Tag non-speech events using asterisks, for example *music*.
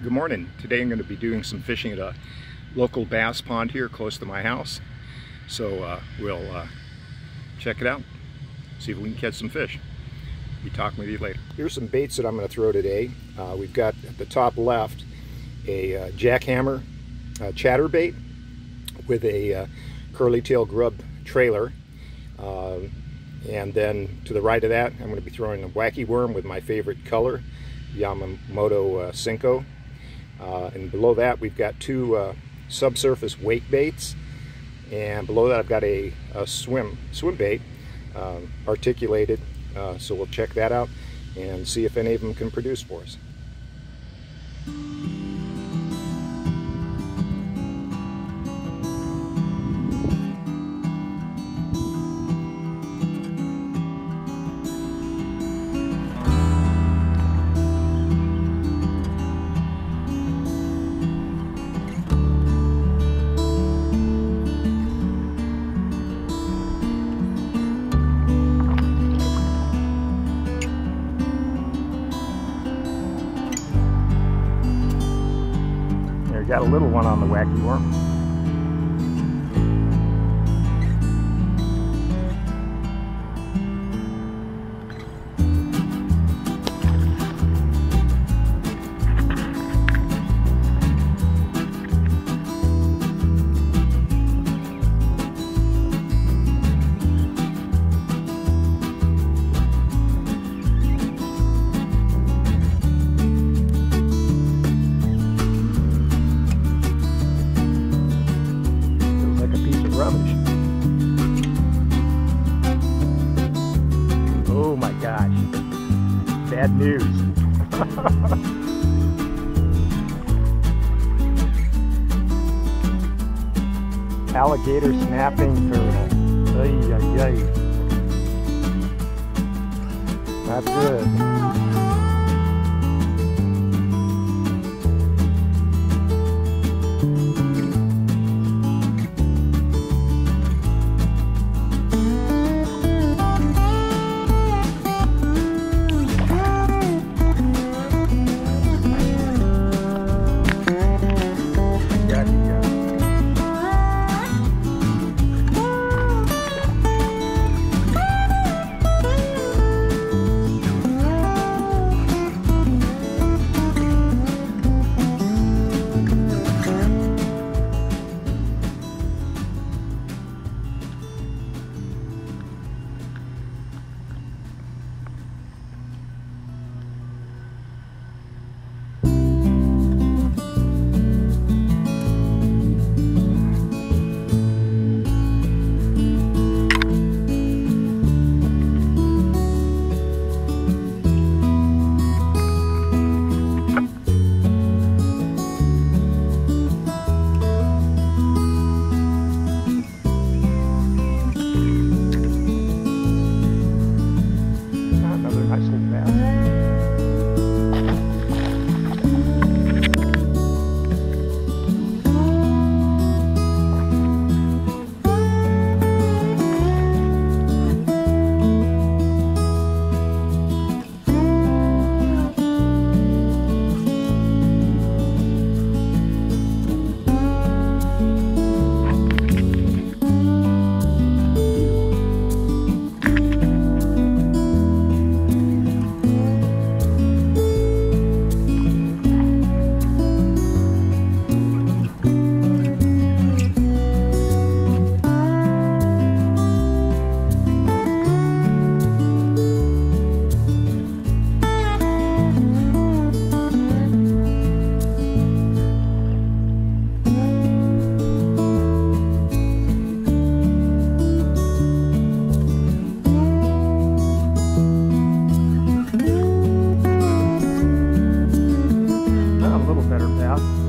Good morning. Today I'm going to be doing some fishing at a local bass pond here close to my house. So uh, we'll uh, check it out, see if we can catch some fish. Be talking with you later. Here's some baits that I'm going to throw today. Uh, we've got at the top left a uh, jackhammer uh, chatterbait with a uh, curly tail grub trailer. And then to the right of that, I'm going to be throwing a wacky worm with my favorite color, Yamamoto uh. Uh, and below that, we've got two uh, subsurface wake baits. And below that, I've got a, a swim swim bait, um, articulated. Uh, so we'll check that out and see if any of them can produce for us. Got a little one on the wacky worm. Bad news. *laughs* Alligator snapping turtle. Ay, ay, ay. Good. Little better bass.